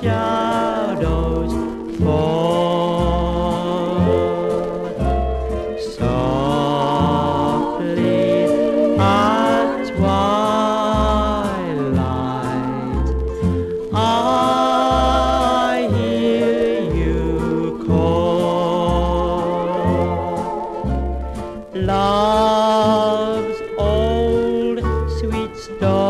shadows fall softly at twilight. I hear you call, love's old sweet story.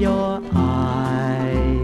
your eyes.